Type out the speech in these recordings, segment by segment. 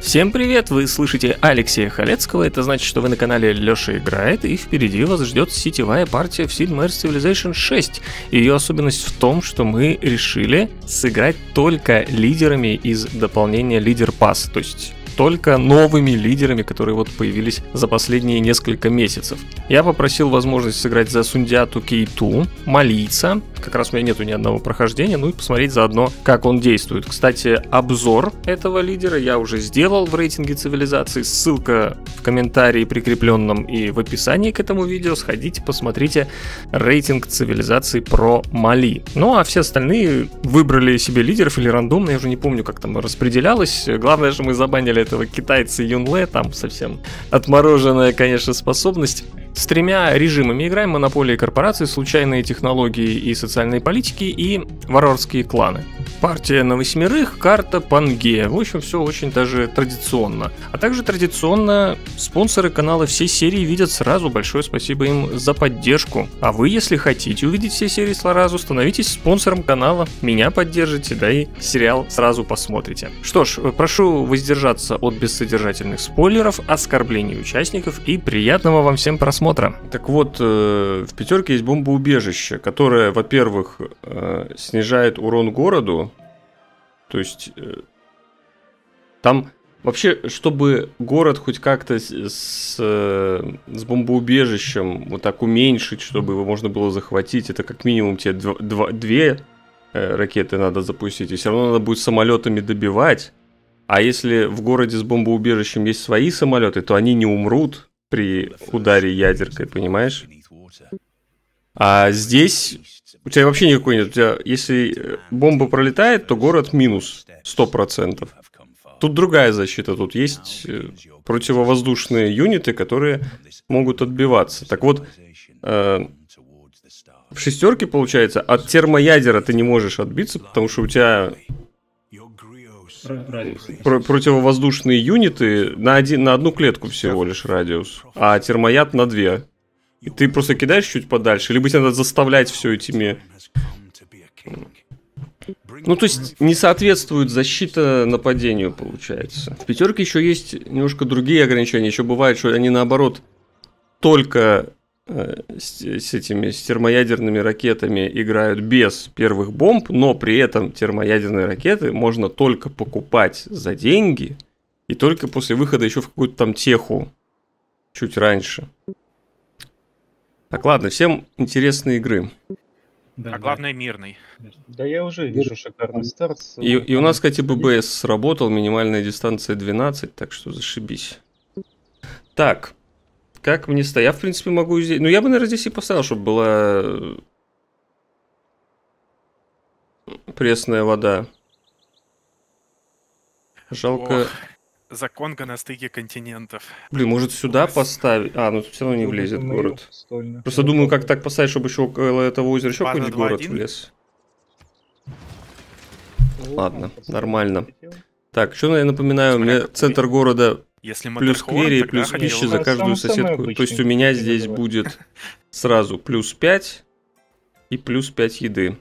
Всем привет! Вы слышите Алексея Халецкого, это значит, что вы на канале Лёша Играет, и впереди вас ждет сетевая партия в Sid Meier's Civilization 6. Ее особенность в том, что мы решили сыграть только лидерами из дополнения Лидер Pass, то есть только новыми лидерами, которые вот появились за последние несколько месяцев. Я попросил возможность сыграть за Сундиату Кейту, молиться, как раз у меня нету ни одного прохождения, ну и посмотреть заодно, как он действует. Кстати, обзор этого лидера я уже сделал в рейтинге цивилизации, ссылка в комментарии прикрепленном и в описании к этому видео, сходите, посмотрите рейтинг цивилизации про Мали. Ну а все остальные выбрали себе лидеров или рандомно, я уже не помню, как там распределялось. Главное же мы забанили этого китайца Юнле, там совсем отмороженная, конечно, способность. С тремя режимами играем монополии корпорации, случайные технологии и социальные политики и варварские кланы. Партия на восьмерых, карта Пангея. В общем, все очень даже традиционно. А также традиционно спонсоры канала всей серии видят сразу. Большое спасибо им за поддержку. А вы, если хотите увидеть все серии сразу, становитесь спонсором канала, меня поддержите, да и сериал сразу посмотрите. Что ж, прошу воздержаться от бессодержательных спойлеров, оскорблений участников и приятного вам всем просмотра. Так вот, э, в пятерке есть бомбоубежище, которое, во-первых, э, снижает урон городу, то есть э, там вообще, чтобы город хоть как-то с, с бомбоубежищем вот так уменьшить, чтобы его можно было захватить, это как минимум тебе дв, дв, две ракеты надо запустить, и все равно надо будет самолетами добивать. А если в городе с бомбоубежищем есть свои самолеты, то они не умрут при ударе ядеркой, понимаешь? А здесь у тебя вообще никакой нет. У тебя, если бомба пролетает, то город минус 100%. Тут другая защита. Тут есть э, противовоздушные юниты, которые могут отбиваться. Так вот, э, в шестерке, получается, от термоядера ты не можешь отбиться, потому что у тебя Про- противовоздушные юниты на, один, на одну клетку всего лишь радиус, а термояд на две. И ты просто кидаешь чуть подальше, либо тебе надо заставлять все этими... Ну, то есть, не соответствует защита нападению, получается. В пятерке еще есть немножко другие ограничения. Еще бывает, что они наоборот только с, с этими с термоядерными ракетами играют без первых бомб, но при этом термоядерные ракеты можно только покупать за деньги и только после выхода еще в какую-то там теху чуть раньше. Так, ладно, всем интересные игры. Да, а да. главное мирный. Да я уже вижу шикарный старт. И, и у нас, кстати, ББС сработал, минимальная дистанция 12, так что зашибись. Так, как мне стоять? Я, в принципе, могу здесь... Ну, я бы, наверное, здесь и поставил, чтобы была пресная вода. Жалко... Ох, Законга на стыке континентов. Блин, может сюда Ой. поставить? А, ну все равно не влезет город. стольно. Просто думаю, как так поставить, чтобы еще около этого озера еще какой-нибудь город 2.1? влез. Ладно, нормально. Так, что я напоминаю, меня какой. центр города Если плюс квери, плюс пища бы. за каждую соседку. То есть у меня здесь будет сразу плюс 5 и плюс 5 еды.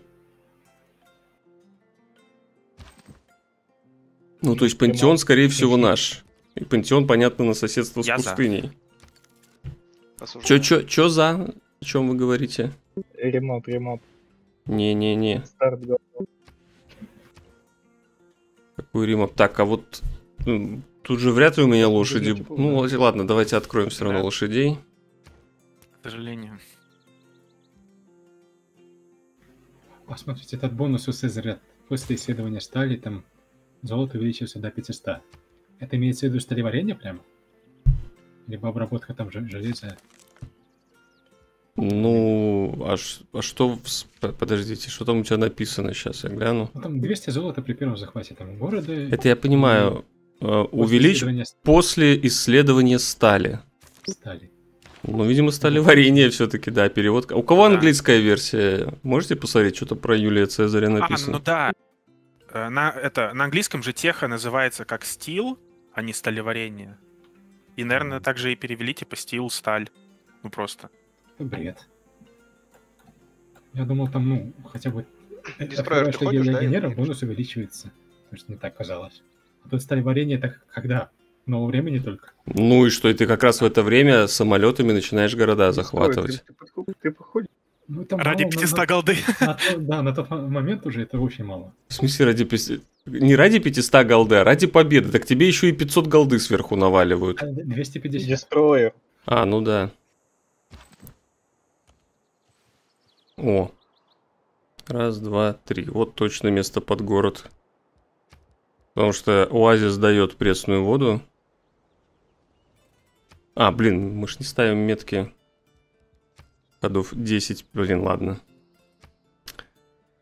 Ну, то есть пантеон, скорее всего, наш. И пантеон, понятно, на соседство с Я пустыней. Чё, чё, чё за? О чем вы говорите? Ремап, ремап. Не-не-не. Какой ремап? Так, а вот тут же вряд ли у меня лошади. Ну, ладно, давайте откроем все равно Да. лошадей. К сожалению. Посмотрите, этот бонус у Цезаря после исследования стали, там золото увеличился до 500. Это имеется в виду сталеварение прямо? Либо обработка там же- железа? Ну, а, ш- а что... в Подождите, что там у тебя написано сейчас? Я гляну. Ну, там 200 золота при первом захвате там города. Это я понимаю. Э, Увеличь исследования после исследования стали. стали. Ну, видимо, стали варенье все-таки, да, перевод. У кого Да. английская версия? Можете посмотреть, что-то про Юлия Цезаря А, написано? ну да. Э, На, это, на английском же теха называется как стил, а не сталеварение. И, наверное, также и перевели типа стил, сталь. Ну просто. Бред. Я думал, там, ну, хотя бы... Второй шаги ходишь, да, бонус увеличивается. Потому что не так казалось. А тут сталеварение это когда? Нового времени только. Ну и что, и ты как раз в это время самолетами начинаешь города захватывать. Ты, подход- ты походишь. Ну, это Ради мало, но 500 на- голды. на то- да, на тот мо- момент уже это очень мало. В смысле ради... пяти- Не ради 500 голды, а ради победы. Так тебе еще и 500 голды сверху наваливают. А, 250. Дестройер. А, ну да. О. Раз, два, три. Вот точно место под город. Потому что оазис дает пресную воду. А, блин, мы ж не ставим метки. Ходов 10. Блин, ладно.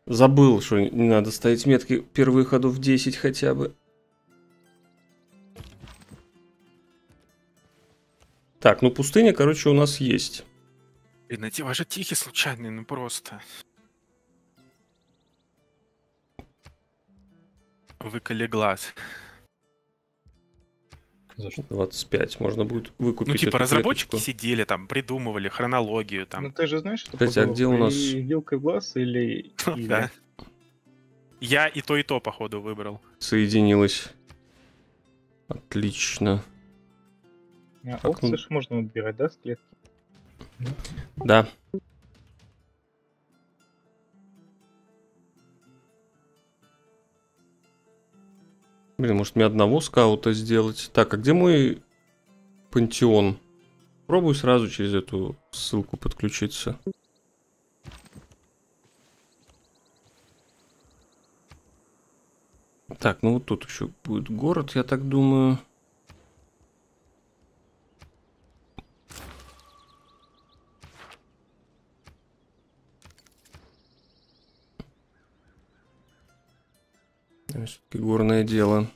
Забыл, что не надо ставить метки первые ходов 10 хотя бы. Так, ну пустыня, короче, у нас есть. Блин, эти ваши тихий случайный, ну просто. Выколи глаз. За что? 25. Можно будет выкупить Ну, типа, эту разработчики клеточку. сидели там, придумывали хронологию Ну там. ты же знаешь, что Кстати, а где у нас- Вилка в глаз или... Да. Я и то, и то, походу, выбрал. Соединилась. Отлично. А, Так, ну- можно убирать, да, с клетки? Да. Блин, может мне одного скаута сделать? Так, а где мой пантеон? Пробую сразу через эту ссылку подключиться. Так, ну вот тут еще будет город, я так думаю. Все-таки горное дело.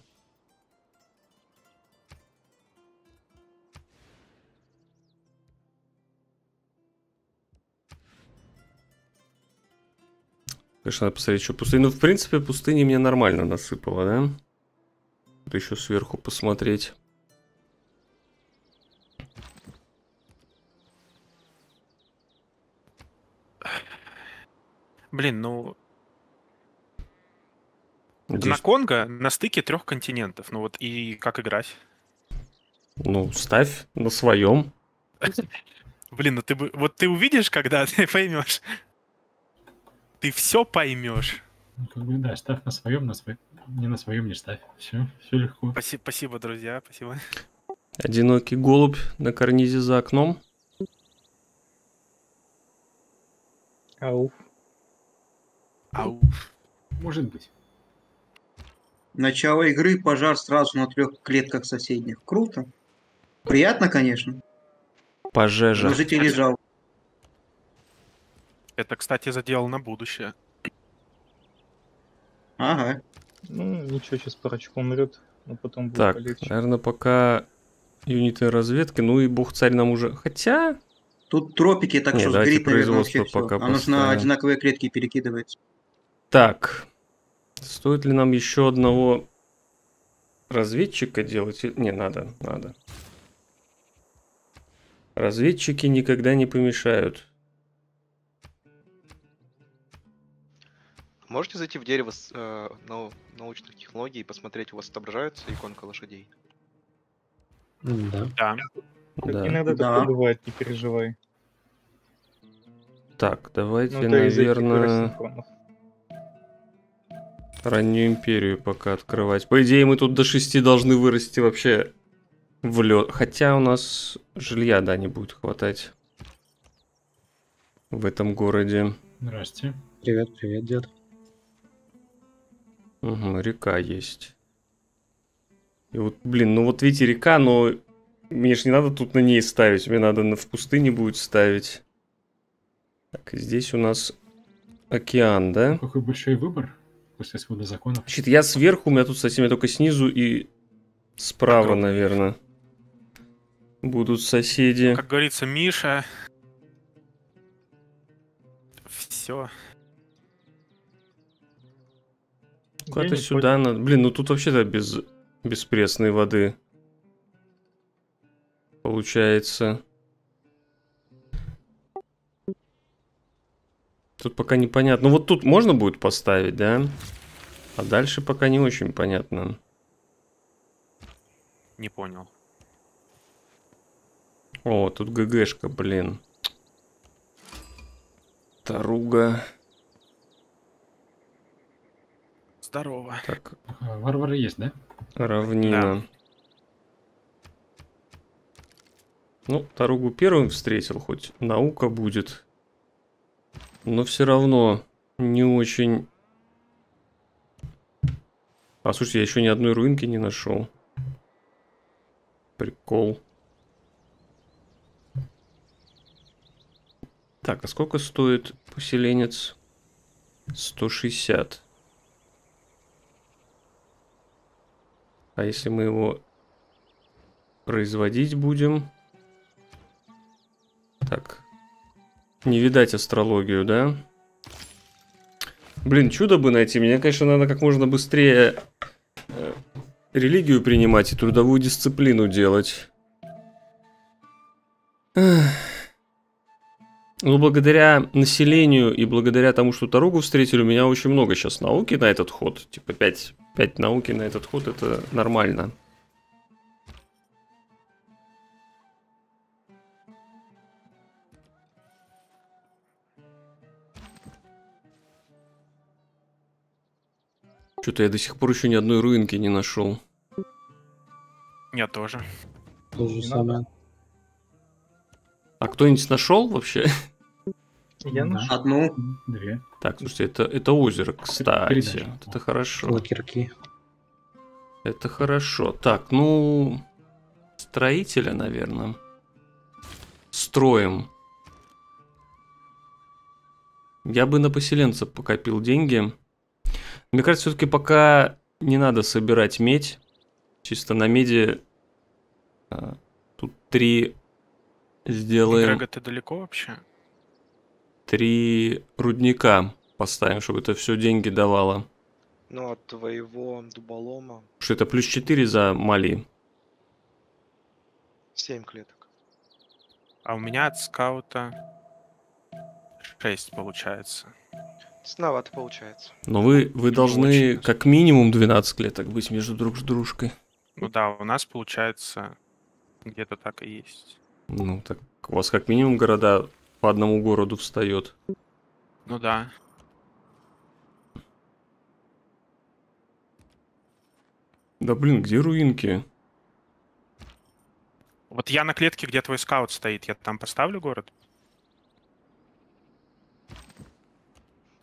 Конечно, надо посмотреть, что пустыня. Ну, в принципе, пустыня мне нормально насыпала, да? Тут еще сверху посмотреть. Блин, ну, Здесь, на Конго на стыке трех континентов. Ну вот и как играть? ну, ставь на своем. Блин, ну ты бы... Вот ты увидишь, когда ты поймешь. Ты все поймешь. Ну, как бы, да, ставь на своем, на своем. Не на своем не ставь. Все, все легко. Спасибо, спасибо, друзья, спасибо. Одинокий голубь на карнизе за окном. Ауф. Ау. Может быть. Начало игры, пожар сразу на трех клетках соседних. Круто. Приятно, конечно. Пожежа. Но жителей жалко. Это, кстати, задел на будущее. Ага. Ну, ничего, сейчас парочку умрет, но потом будет Так, полегче. наверное, пока юниты разведки. Ну и бог царь нам уже... Хотя... Тут тропики, так Не, что давайте сгорит, наверное, производство вообще все. пока А нужно одинаковые клетки перекидывать. Так. Стоит ли нам еще одного разведчика делать? Не, надо, надо. Разведчики никогда не помешают. Можете зайти в дерево с, э, нау- научных технологий и посмотреть, у вас отображается иконка лошадей? Да. Да. Так Да. Иногда Да. такое бывает, не переживай. Так, давайте, Ну, наверное. Раннюю империю пока открывать. По идее, мы тут до 6 должны вырасти вообще в лед. Хотя у нас жилья, да, не будет хватать в этом городе. Здрасте. Привет, привет, дед. Угу, река есть. И вот, блин, ну вот видите, река, но мне ж не надо тут на ней ставить, мне надо на, в пустыне будет ставить. Так, здесь у нас океан, да? Какой большой выбор после свода законов. Значит, я сверху, у меня тут со всеми только снизу и справа, Огромный. наверное. Будут соседи. Как говорится, Миша. Все. Куда-то сюда надо. Блин, ну тут вообще-то без, без пресной воды. Получается. Тут пока непонятно. Ну вот тут можно будет поставить, да? А дальше пока не очень понятно. Не понял. О, тут ГГшка, блин. Таруга. Здорово. Так, А, Варвары есть, да? равнина. Ну, Таругу первым встретил, хоть наука будет. Но все равно не очень... А, слушайте, я еще ни одной руинки не нашел. Прикол. Так, а сколько стоит поселенец? 160. А если мы его производить будем? Так. Не видать астрологию, да? Блин, чудо бы найти. Мне, конечно, надо как можно быстрее э, религию принимать и трудовую дисциплину делать. Эх. Ну, благодаря населению и благодаря тому, что Таругу встретили, у меня очень много сейчас науки на этот ход. Типа 5, 5 науки на этот ход, это нормально. Что-то я до сих пор еще ни одной руинки не нашел. Я тоже. То же самое. А кто-нибудь нашел вообще? Я нашел. Одну. Две. Так, слушайте, это, это озеро, кстати. передача. Вот Это хорошо. Лакирки. Это хорошо. Так, ну... Строителя, наверное. Строим. Я бы на поселенца покопил деньги. Мне кажется, все-таки пока не надо собирать медь. Чисто на меди... а, Тут три сделаем... Грега, ты далеко вообще? Три рудника поставим, чтобы это все деньги давало. Ну, от твоего дуболома Что это плюс 4 за Мали. 7 клеток. А у меня от скаута 6 получается. Сновато получается. Но вы, вы должны очень. как минимум 12 клеток быть между друг с дружкой. Ну да, у нас получается где-то так и есть. Ну, так у вас как минимум города по одному городу встает. Ну да. Да блин, где руинки? Вот я на клетке, где твой скаут стоит, я там поставлю город?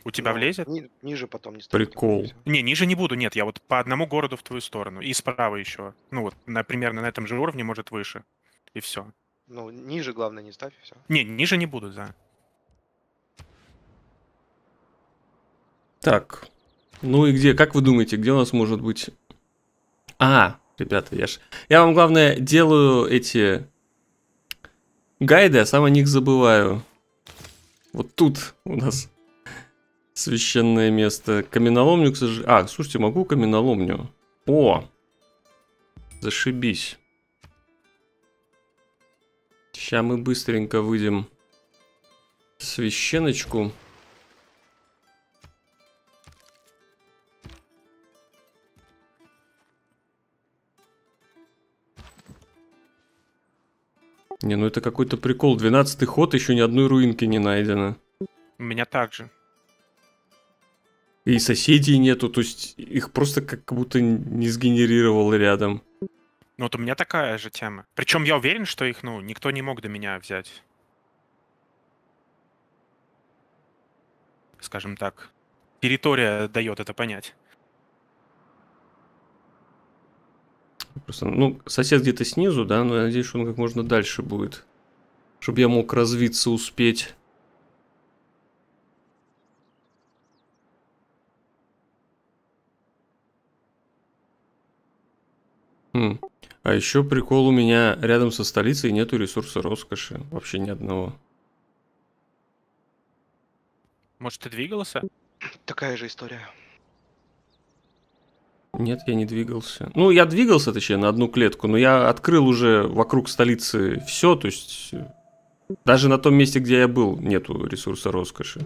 У тебя Но влезет? ни- ниже потом не ставить Прикол. Не, ниже не буду, нет, я вот по одному городу в твою сторону. И справа еще. Ну вот, на, примерно на этом же уровне, может, выше. И все. Ну, ниже, главное, не ставь, и все. Не, ниже не буду, да. Так. Ну и где, как вы думаете, где у нас может быть... А, ребята, я ж... Я вам, главное, делаю эти гайды, а сам о них забываю. Вот тут у нас священное место. Каменоломню, к сожалению... А, слушайте, могу каменоломню? О! Зашибись. Сейчас мы быстренько выйдем священочку. Не, ну это какой-то прикол. 12 ход, еще ни одной руинки не найдено. У меня также. И соседей нету, то есть их просто как будто не сгенерировал рядом. Ну вот у меня такая же тема. Причем я уверен, что их, ну, никто не мог до меня взять. Скажем так. Территория дает это понять. Просто, ну, сосед где-то снизу, да, но я надеюсь, что он как можно дальше будет. Чтобы я мог развиться, успеть. Хм. А еще прикол у меня рядом со столицей нету ресурса роскоши. Вообще ни одного. Может, ты двигался? Такая же история. Нет, я не двигался. Ну, я двигался, точнее, на одну клетку, но я открыл уже вокруг столицы все, то есть э, даже на том месте, где я был, нету ресурса роскоши.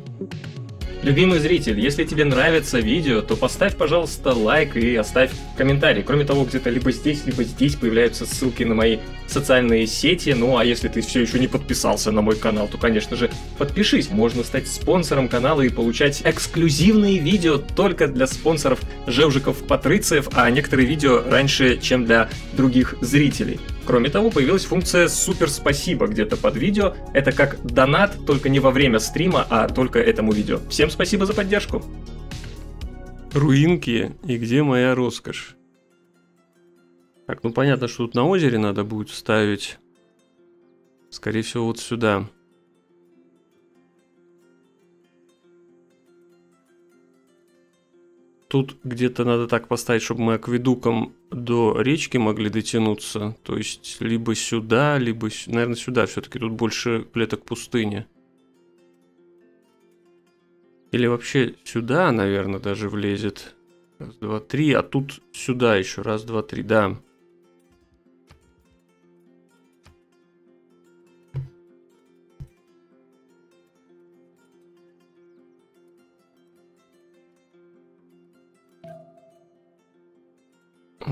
Любимый зритель, если тебе нравится видео, то поставь, пожалуйста, лайк и оставь комментарий. Кроме того, где-то либо здесь, либо здесь появляются ссылки на мои социальные сети. Ну а если ты все еще не подписался на мой канал, то, конечно же, подпишись. Можно стать спонсором канала и получать эксклюзивные видео только для спонсоров Жевжиков Патрициев, а некоторые видео раньше, чем для других зрителей. Кроме того, появилась функция «Супер спасибо» где-то под видео. Это как донат, только не во время стрима, а только этому видео. Всем спасибо за поддержку. Руинки и где моя роскошь? Так, ну понятно, что тут на озере надо будет ставить. Скорее всего, вот сюда. Тут где-то надо так поставить, чтобы мы акведуком до речки могли дотянуться. То есть, либо сюда, либо, наверное, сюда все-таки. Тут больше клеток пустыни. Или вообще сюда, наверное, даже влезет. Раз, два, три. А тут сюда еще. Раз, два, три. Да.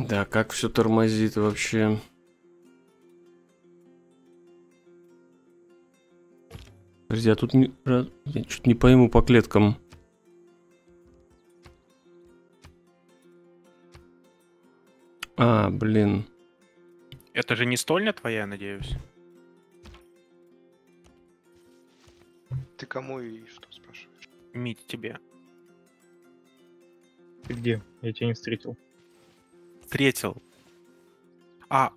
Да, как все тормозит вообще. Подожди, а тут не... я что-то не пойму по клеткам. А, блин. Это же не стольня твоя, надеюсь? Ты кому и что спрашиваешь? Мить тебе. Ты где? Я тебя не встретил. Встретил. А.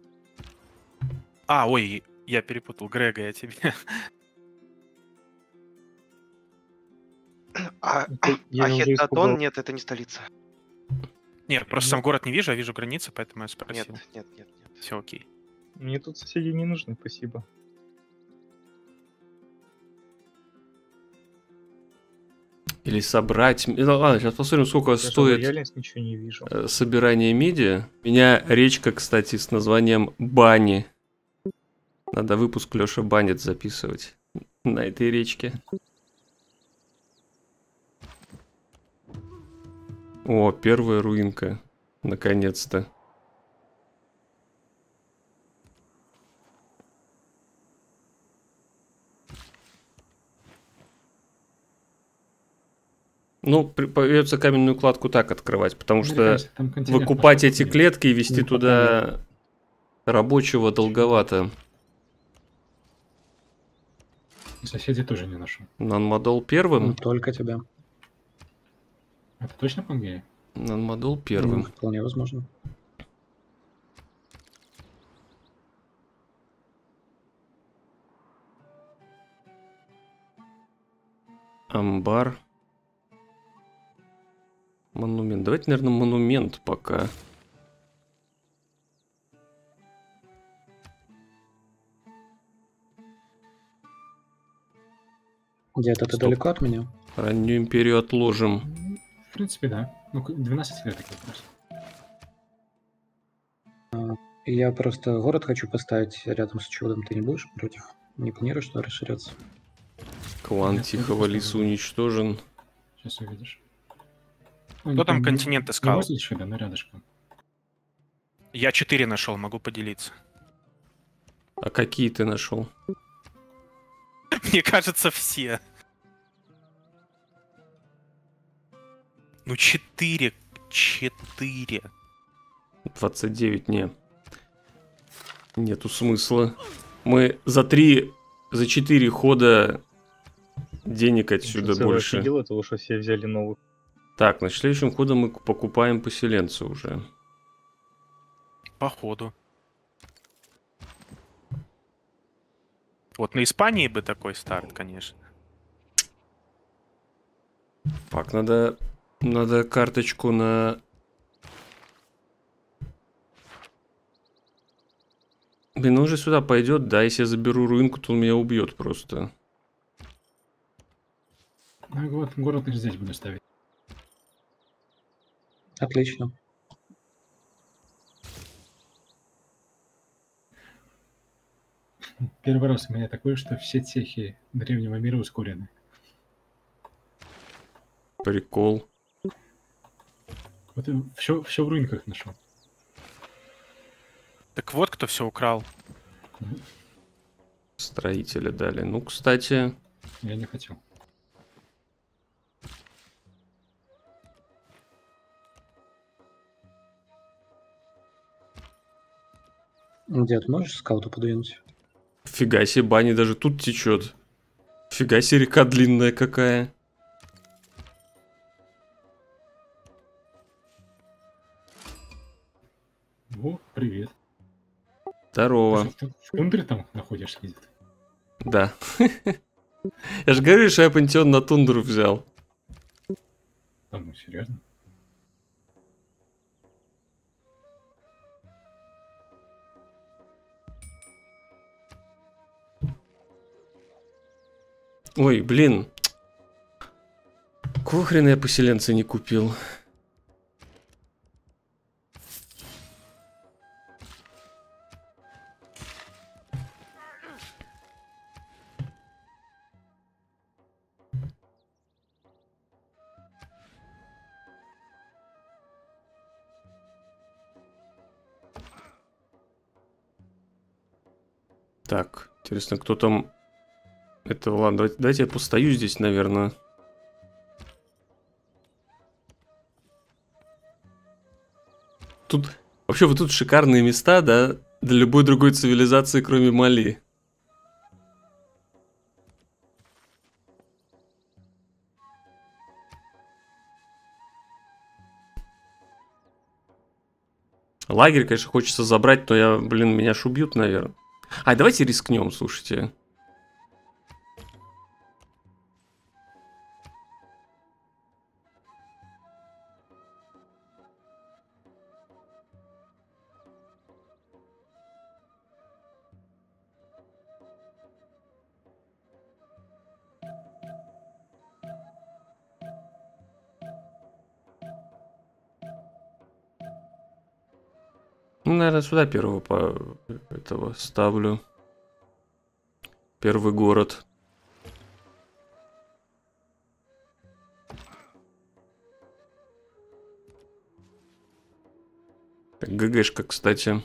А, ой, я перепутал. Грега, я тебе. А, я а испугал. Нет, это не столица. Нет, просто сам город не вижу, а вижу границы, поэтому я Нет, спросил. нет, нет, нет. Все окей. Мне тут соседи не нужны, спасибо. Или собрать... Ну ладно, сейчас посмотрим, сколько Даже стоит ничего не вижу. э, собирание меди. У меня речка, кстати, с названием Бани. Надо выпуск Леша Банит записывать на этой речке. О, первая руинка. Наконец-то. Ну, при- придется каменную кладку так открывать, потому что выкупать эти клетки и вести Не туда рабочего долговато. И Соседей тоже не нашел. Нанмодол первым? Только тебя. Это точно Пангея? Нанмодол Ну, первым. вполне возможно. Амбар. Монумент. Давайте, наверное, монумент пока. Где-то ты далеко от меня? Раннюю империю отложим. В принципе, да. Ну, к- 12 лет такой вопрос. Я просто город хочу поставить рядом с чудом. Ты не будешь против? Не планируешь что расширяться? Клан Нет, Тихого знаю. уничтожен. Сейчас увидишь. Кто там континент искал? Возле но рядышком. Я 4 нашел, могу поделиться. А какие ты нашел? Мне кажется, все. Ну, 4. 4. 29 не. Нету смысла. Мы за три, за четыре хода денег отсюда больше. офигел того, что все взяли новых. Так, на следующем ходом мы покупаем поселенца уже. Походу. Вот на Испании бы такой старт, конечно. Так, надо, надо карточку на... Блин, он же сюда пойдет, да, если я заберу руинку, то он меня убьет просто. Ну, вот город и здесь буду ставить. Отлично. Первый раз у меня такое, что все техи древнего мира ускорены. Прикол. Вот все, все в рынках нашел. Так вот, кто все украл. Строителя дали. Ну, кстати, Я не хотел. Дед, можешь скауту подвинуть? фига себе, бани даже тут течет. Фига себе, река длинная какая. О, привет. Здорово. Ты в тундре там находишься где-то? Да. Я же говорю, что я пантеон на тундру взял. Да ну, серьезно? Ой, блин. Какого хрена я поселенца не купил? Так, интересно, кто там... Это, ладно, давайте, давайте я постою здесь, наверное. Тут... Вообще, вот тут шикарные места, да, для любой другой цивилизации, кроме Мали. Лагерь, конечно, хочется забрать, но я, блин, меня ж убьют, наверное. А, давайте рискнем, слушайте. Наверное, сюда первого по этого ставлю. Первый город. ГГшка, кстати.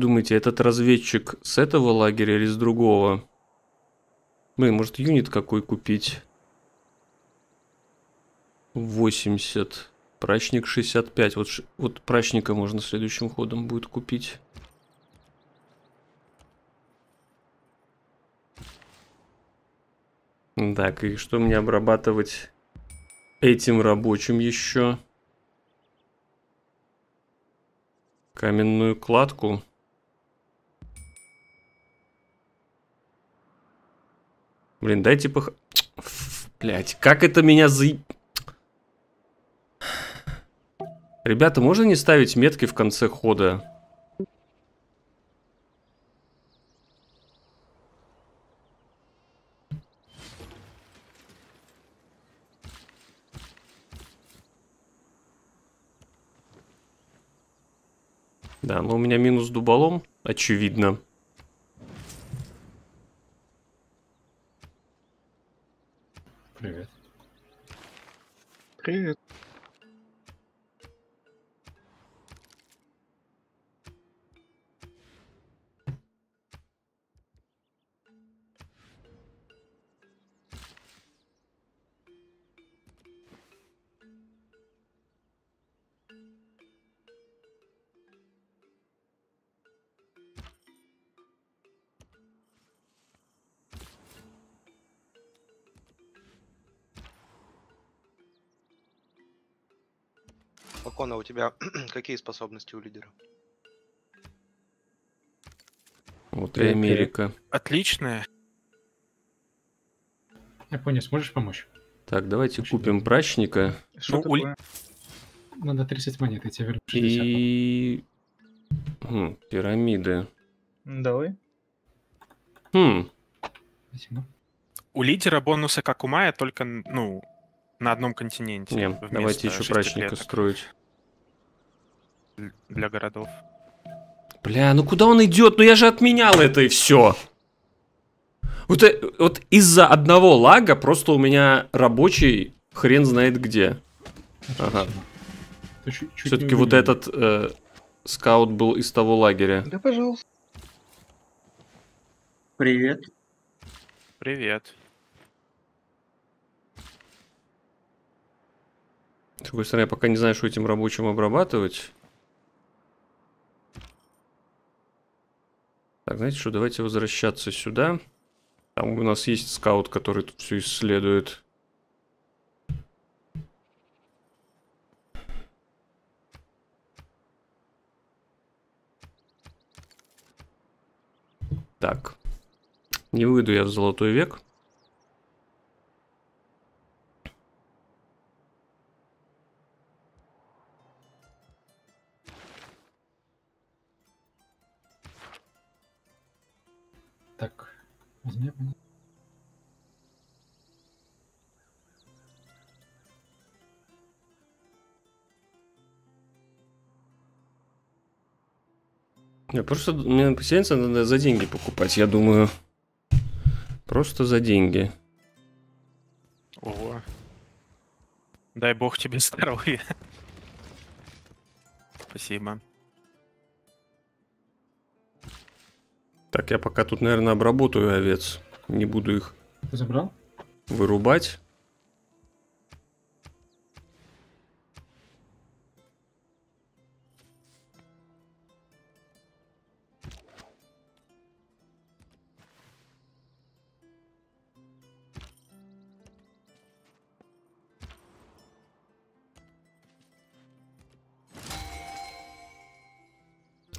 Думаете, этот разведчик с этого лагеря или с другого? Блин, может юнит какой купить? 80. Прачник 65. Вот, вот прачника можно следующим ходом будет купить. Так, и что мне обрабатывать этим рабочим еще? Каменную кладку. Блин, дайте пох... Блять, как это меня за... Ребята, можно не ставить метки в конце хода? Да, но у меня минус дуболом, очевидно. Привет. Привет. Окона, у тебя какие способности у лидера? Вот и Америка. Отличная. Я понял, сможешь помочь? Так, давайте купим прачника. Что Ну, у- такое? надо 30 монет, я тебе верну 60. И... Хм, пирамиды. Давай. Хм, Спасибо. У лидера бонусы, как у Майя, только, ну, на одном континенте. не, давайте еще прачника строить. Для городов. Бля, ну куда он идет? Ну я же отменял это и все. Вот, э, вот из-за одного лага просто у меня рабочий хрен знает где. Ага. Все-таки вот этот э, скаут был из того лагеря. Да, пожалуйста. Привет. Привет. С другой стороны, я пока не знаю, что этим рабочим обрабатывать. Так, знаете что, давайте возвращаться сюда. Там у нас есть скаут, который тут все исследует. Так. Не выйду я в золотой век. Не, просто мне поселенца надо за деньги покупать, я думаю. Просто за деньги. Ого. Дай бог тебе здоровья. Спасибо. Так, я пока тут, наверное, обработаю овец. Не буду их забрал? вырубать.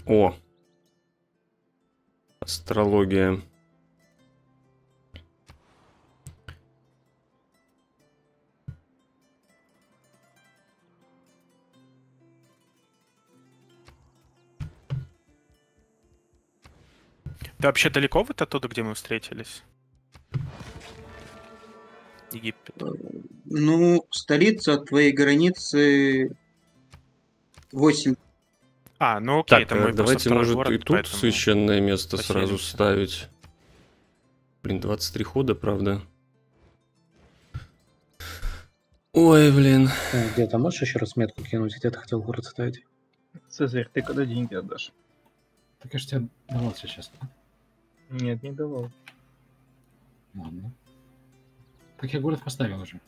О! Астрология. Ты вообще далеко вот оттуда, где мы встретились? Египет. Ну, столица от твоей границы 8. А, ну окей, Так, это э, просто давайте, может, город, и тут поэтому- священное место сразу ставить. Блин, 23 хода, правда. Ой, блин. Где-то можешь еще раз метку кинуть, где ты хотел город ставить? Цезарь, ты когда деньги отдашь? Так я же тебе давал сейчас. да? Нет, не давал. Ладно. Так я город поставил уже.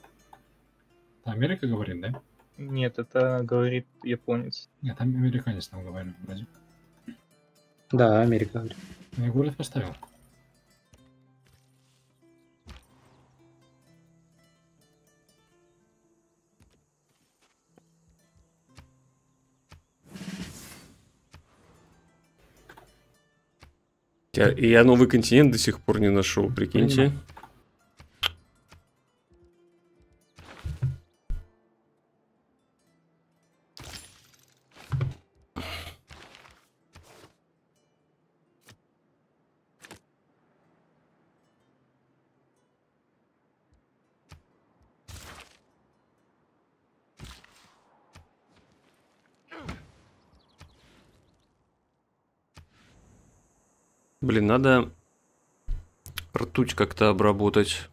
Америка говорит, да? Нет, это говорит японец. Нет, там американец там говорит вроде. Да, Америка. говорит. Я город поставил. Я, я новый континент до сих пор не нашел, прикиньте. Понимаю. Блин, надо ртуть как-то обработать.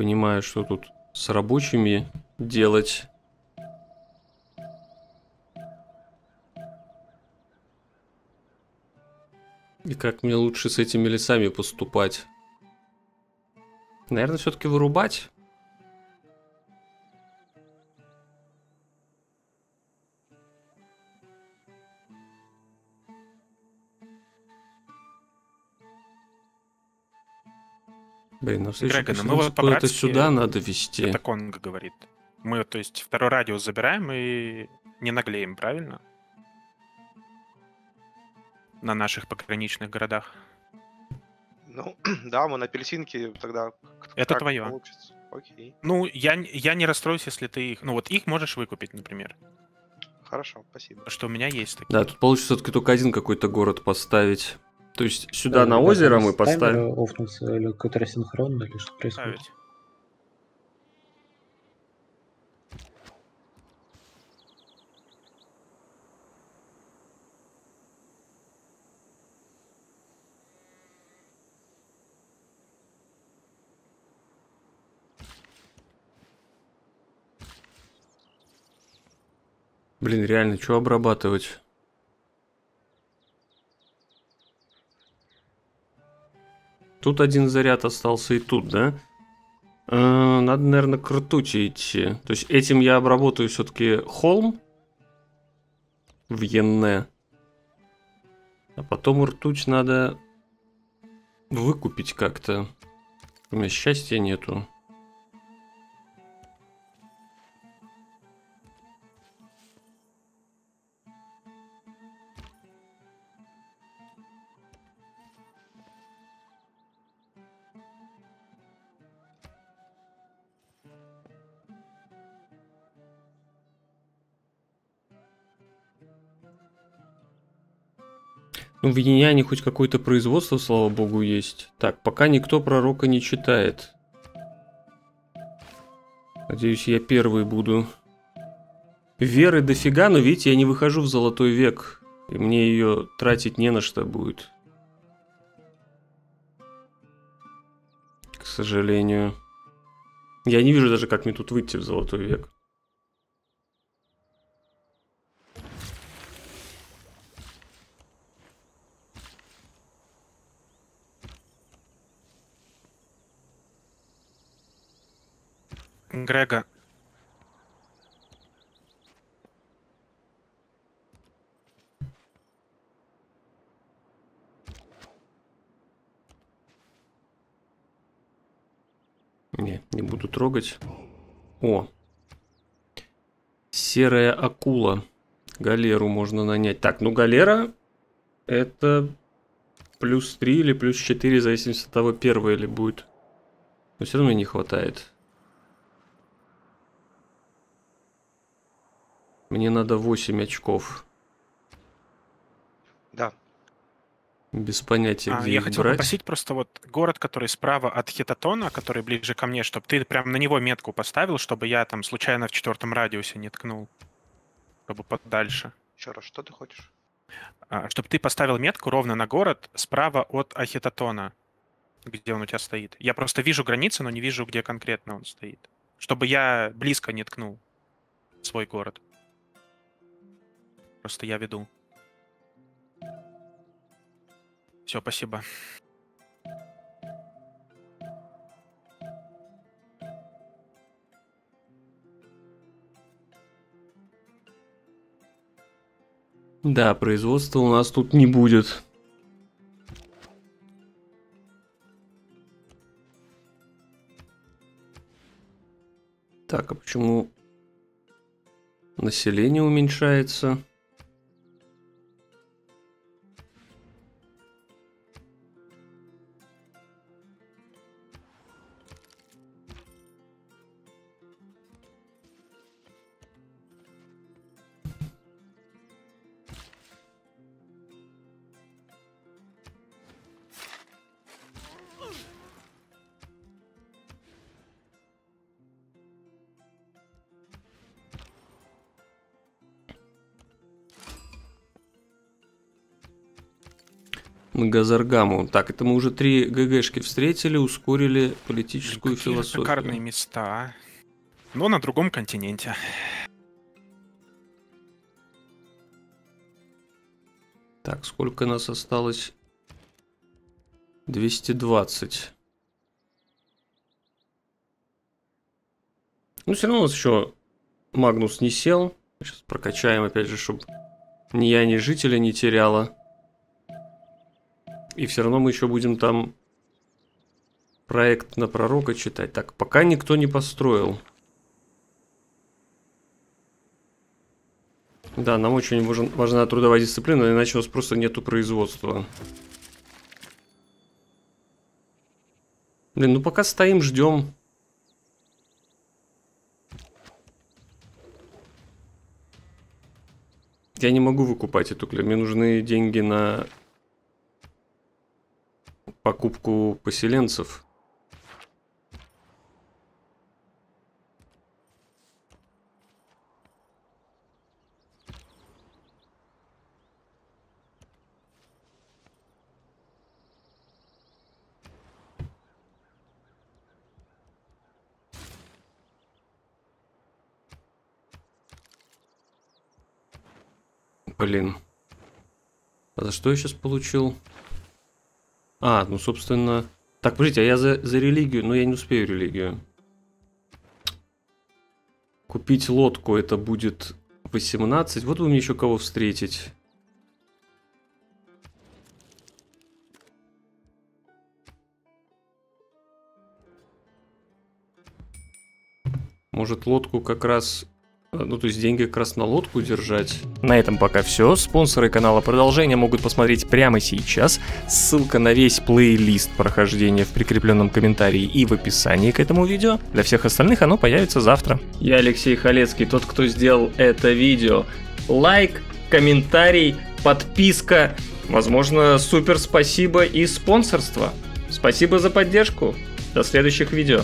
Понимаю, что тут с рабочими делать. И как мне лучше с этими лесами поступать? Наверное, все-таки вырубать. Блин, на встречу Грега, ну мы вот куда-то по-братски- сюда надо вести. Это Конг говорит. Мы, то есть, второй радиус забираем и не наглеем, правильно? На наших пограничных городах. Ну, да, мы на апельсинке тогда... Это получится. Окей, Ну, я, я не расстроюсь, если ты их... Ну, вот их можешь выкупить, например. хорошо, спасибо. Что у меня есть такие. Да, тут получится все-таки только один какой-то город поставить. То есть сюда Э, на да, озеро там мы поставим. Офнуться или какой-то или что происходит? Ставить. Блин, реально, что обрабатывать? Тут один заряд остался и тут, да? Э, Надо, наверное, к ртути идти. То есть этим я обработаю все-таки холм в Енне. А потом ртуть надо выкупить как-то. У меня счастья нету. Ну, в Яне хоть какое-то производство, слава богу, есть. Так, пока никто пророка не читает. Надеюсь, я первый буду. Веры дофига, но видите, я не выхожу в золотой век. И мне ее тратить не на что будет. К сожалению. Я не вижу даже, как мне тут выйти в золотой век. Грега, Не, не буду трогать. О. Серая акула. Галеру можно нанять. Так, ну галера это плюс 3 или плюс 4, в зависимости от того, первая ли будет. Но все равно не хватает. Мне надо 8 очков. Да, Без понятия, а, где я их хотел брать. попросить просто вот город, который справа от Хитотона, который ближе ко мне, чтобы ты прям на него метку поставил, чтобы я там случайно в четвертом радиусе не ткнул. Чтобы подальше. еще раз, что ты хочешь? чтобы ты поставил метку ровно на город справа от Ахитотона, где он у тебя стоит. Я просто вижу границы, но не вижу, где конкретно он стоит. Чтобы я близко не ткнул свой город. Просто я веду. Все, спасибо. Да, производства у нас тут не будет. Так, а почему население уменьшается? На Газаргаму. Так, это мы уже три ГГшки встретили, ускорили политическую Какие философию. шикарные места. Но на другом континенте. Так, сколько нас осталось? 220. Ну, все равно у нас еще Магнус не сел. Сейчас прокачаем, опять же, чтобы ни я, ни жителя не теряла. И все равно мы еще будем там проект на пророка читать. Так, пока никто не построил. Да, нам очень важен, важна трудовая дисциплина, иначе у нас просто нету производства. Блин, ну пока стоим, ждем. Я не могу выкупать эту клетку. Мне нужны деньги на покупку поселенцев. Блин. А за что я сейчас получил? А, ну, собственно... Так, подождите, а я за, за религию... Ну, я не успею религию. Купить лодку это будет 18. Вот бы мне еще кого встретить. Может, лодку как раз ну, то есть деньги как раз на лодку держать. На этом пока все. Спонсоры канала продолжения могут посмотреть прямо сейчас. Ссылка на весь плейлист прохождения в прикрепленном комментарии и в описании к этому видео. Для всех остальных оно появится завтра. Я Алексей Халецкий, тот, кто сделал это видео. Лайк, комментарий, подписка, возможно, супер спасибо и спонсорство. Спасибо за поддержку. До следующих видео.